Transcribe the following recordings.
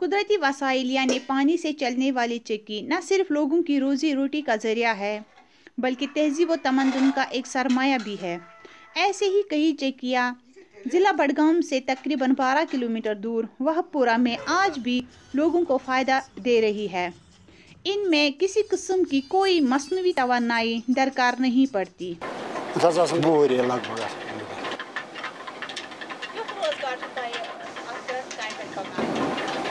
कुदरती वसाइल यानी पानी से चलने वाली चक्की न सिर्फ़ लोगों की रोज़ी रोटी का ज़रिया है, बल्कि तहजीब व तमदन का एक सरमाया भी है। ऐसे ही कई चक्कियाँ ज़िला बडगाम से तकरीबन 12 किलोमीटर दूर, वहपुरा में आज भी लोगों को फ़ायदा दे रही है। इनमें किसी किस्म की कोई मसनू तोानाई दरकार नहीं पड़ती।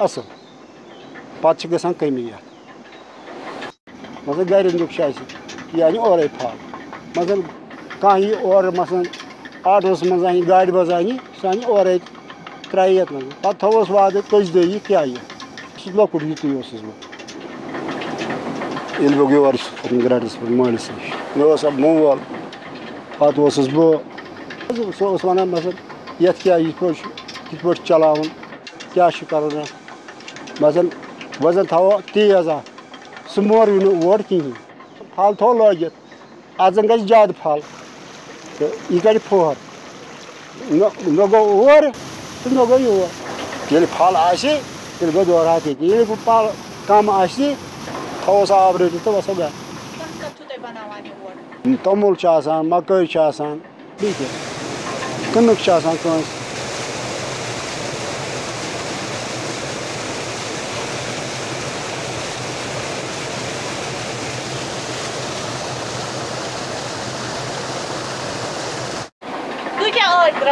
Asıl. Patçık desen kıymıyor. Mesela gayrimdük şeysi. Yani orayı pahalı. Mesela kahi ormasın ardısımızdan gayri bazayını sani orayı kirayı yetmez. Pat tavus vaadi közdeyi kirayı. Sütla kuru yutuyorsunuz bu. İlbogü var işte. Gradis bu maalesef. Ne olsa bu var. Pat olsuz bu. Soğuk sonra mesela yetkiye gitmiş, gitmiş çalağın. Yaşı karına. Masalan, wazan tawa tiyaza. Small you know working. Hal tholo ge. Azan ga jad phal. İgari pohar. No go over. No go yo. Gel phal aşı. Gel go doğra ki. Gel bu phal kam aşı. Tavsa avredi to vasoga. Tomul çasan, maköy çasan. Bir de. Kınık çasan konsa.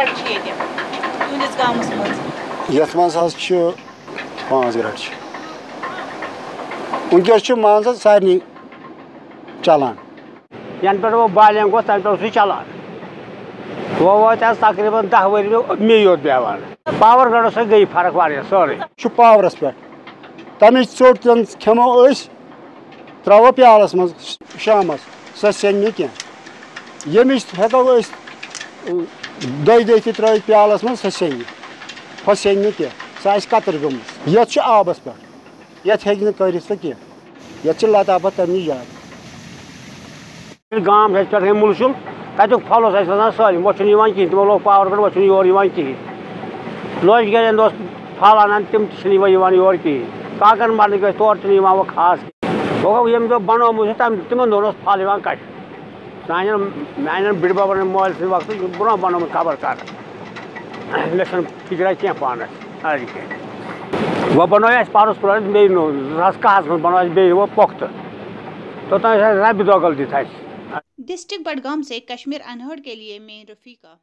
градче едем. Юнис гамус мат. Yatmaz az şu mağaz gıraç. Unca çalan. Yani ben o balyan ko sen ben çalan. O vakit takriben dah veri miyor bir var. Power garası gayı fark var ya sorry. Şu power aspect. Tam hiç sortun kema öz trava piyalasmaz şey şamaz. Ses sen ne ki? Yemiş hekalı öz दह वह मे योत बेवान power गड़ो सह गई फ़र्क वारिया सोरे powers पे तमिच चोट तन खेमो throw प्यालस मज शाम सह सेन कह यमिच हेको दह दह त्र प्यालस मज सह सेन सह सेन कह सह कतर गम ये आबस पे ये कर कह ये लताफत तमी ज़्यादा गाम पे मुलसुल तक फल सालम वो कहें तमो लोग पावर कट वो योर कहें लोज गरन फल अनान तम योर कहें काकन मरन गए तौर वो खास वो यम दो बनोमुत तम तिमन दोन फल कट सान मान बिड़बन मोबाइल से वक्त ब्रो बनोमुत खबर कर। मे फ़िक्र कह पानस वो बनो पारस पुरान बे जस कहस मज बनो बे वो पुख्त। तो रबि दो गलती डिस्ट्रिक्ट बडगाम से कश्मीर अनहड़ के लिए मैं रफ़ीका।